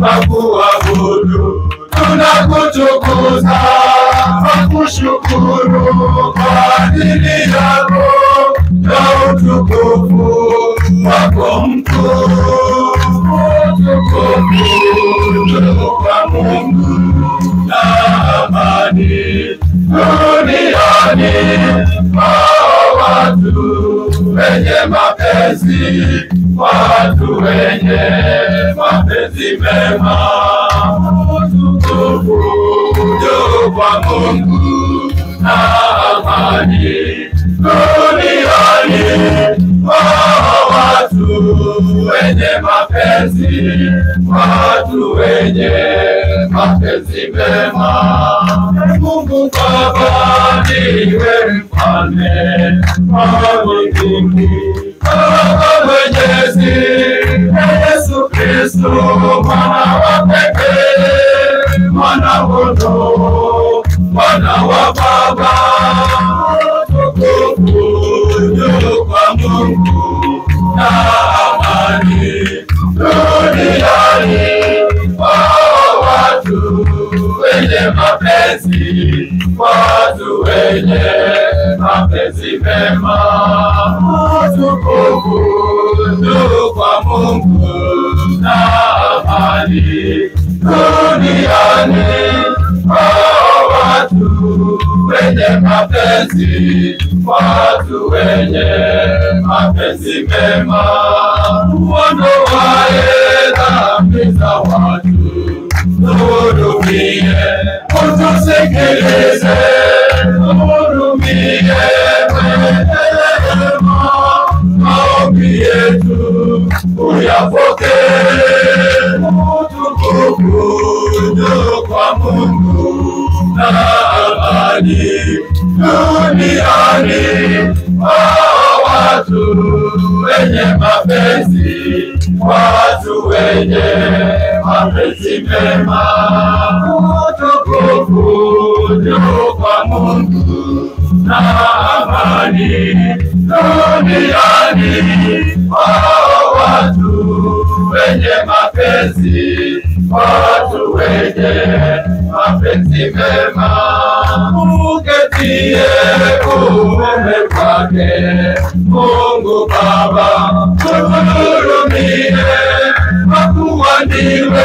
Lagoa wenye mapenzi, watu wenye mapenzi mema. Utukufu juu kwa Mungu na amani duniani kwa watu wenye mapenzi, watu wenye mapenzi mema. Mungu Baba Yesu Mungu mapenzi, watu wenye mapenzi mema. Utukufu juu kwa Mungu na amani duniani kwa watu wenye mapenzi, watu wenye mapenzi mema. Uondoaye dhambi za watu, tuhurumie, tuhurumie, mwenye rehema, maombi yetu uyapokee. Utukufu kwa Mungu na amani duniani kwa watu wenye mapenzi, watu wenye mapenzi mema. Juu kwa Mungu na amani duniani kwa watu wenye mapenzi, watu wenye mapenzi mema. Uketie uume kwake Mungu Baba, tuhurumie, kwa kuwa ndiwe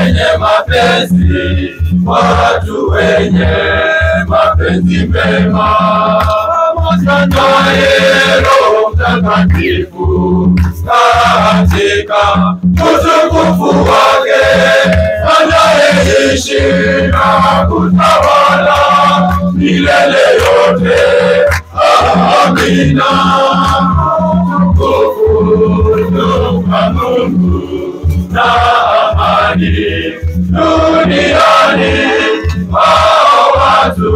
wenye mapenzi, watu wenye mapenzi mema. Pamoja naye Roho Mtakatifu katika utukufu wake, anayeishi na kutawala milele yote. Amina. Amani duniani kwa watu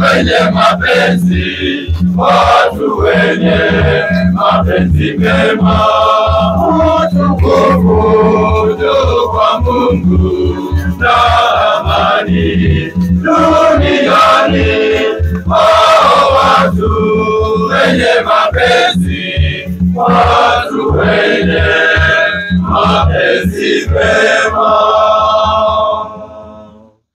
wenye mapenzi, watu wenye mapenzi mema. Utukufu juu kwa Mungu na amani duniani kwa watu wenye mapenzi, watu wenye mapenzi si vemos.